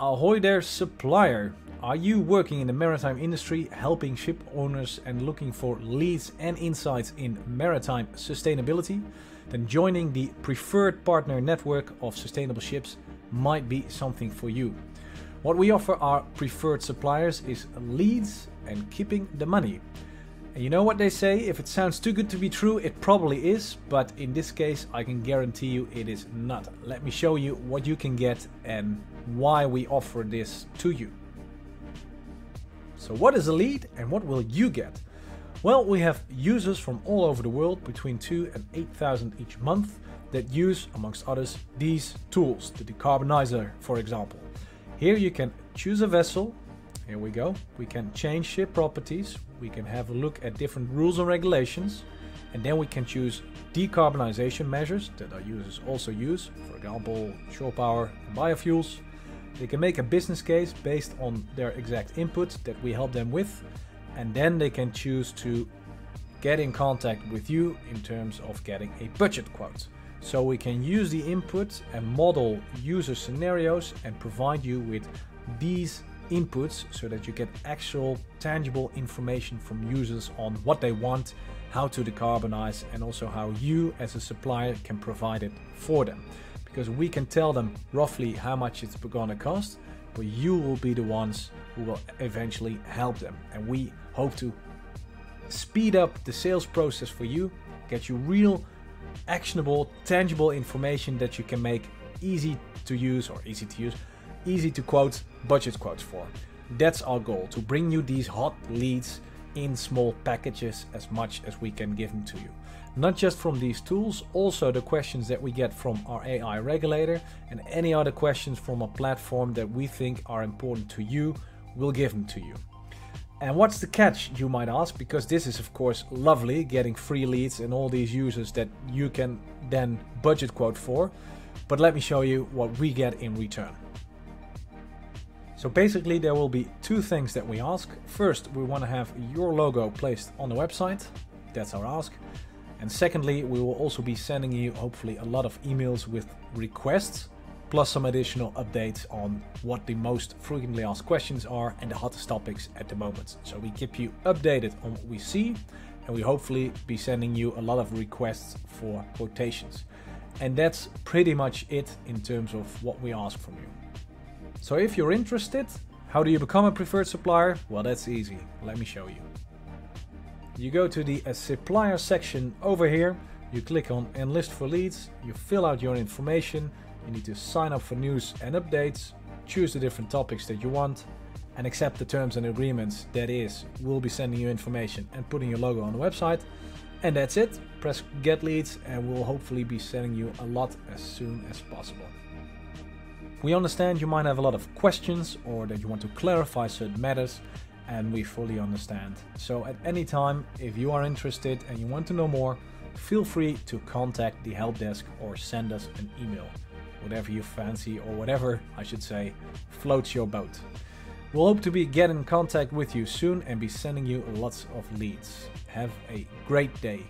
Ahoy there supplier! Are you working in the maritime industry helping ship owners and looking for leads and insights in maritime sustainability? Then joining the preferred partner network of sustainable ships might be something for you. What we offer our preferred suppliers is leads and keeping the money. And you know what they say, if it sounds too good to be true, it probably is, but in this case I can guarantee you it is not. Let me show you what you can get and why we offer this to you. So what is a lead and what will you get? Well, we have users from all over the world between 2 and 8,000 each month that use, amongst others, these tools, the decarbonizer for example. Here you can choose a vessel, here we go, we can change ship properties, we can have a look at different rules and regulations, and then we can choose decarbonization measures that our users also use, for example, shore power and biofuels. They can make a business case based on their exact input that we help them with, and then they can choose to get in contact with you in terms of getting a budget quote. So we can use the input and model user scenarios and provide you with these inputs so that you get actual tangible information from users on what they want, how to decarbonize, and also how you as a supplier can provide it for them. Because we can tell them roughly how much it's gonna cost, but you will be the ones who will eventually help them. And we hope to speed up the sales process for you, get you real, actionable, tangible information that you can make easy to use or easy to use easy to quote budget quotes for. That's our goal, to bring you these hot leads in small packages as much as we can give them to you. Not just from these tools, also the questions that we get from our AI regulator and any other questions from a platform that we think are important to you, we'll give them to you. And what's the catch, you might ask, because this is of course lovely, getting free leads and all these users that you can then budget quote for. But let me show you what we get in return. So basically there will be two things that we ask. First, we want to have your logo placed on the website. That's our ask. And secondly, we will also be sending you hopefully a lot of emails with requests, plus some additional updates on what the most frequently asked questions are and the hottest topics at the moment. So we keep you updated on what we see and we hopefully be sending you a lot of requests for quotations. And that's pretty much it in terms of what we ask from you. So if you're interested, how do you become a preferred supplier? Well, that's easy. Let me show you. You go to the uh, supplier section over here. You click on enlist for leads. You fill out your information. You need to sign up for news and updates. Choose the different topics that you want and accept the terms and agreements. That is, we'll be sending you information and putting your logo on the website. And that's it. Press get leads and we'll hopefully be sending you a lot as soon as possible. We understand you might have a lot of questions or that you want to clarify certain matters and we fully understand. So at any time, if you are interested and you want to know more, feel free to contact the help desk or send us an email. Whatever you fancy or whatever, I should say, floats your boat. We'll hope to be getting in contact with you soon and be sending you lots of leads. Have a great day.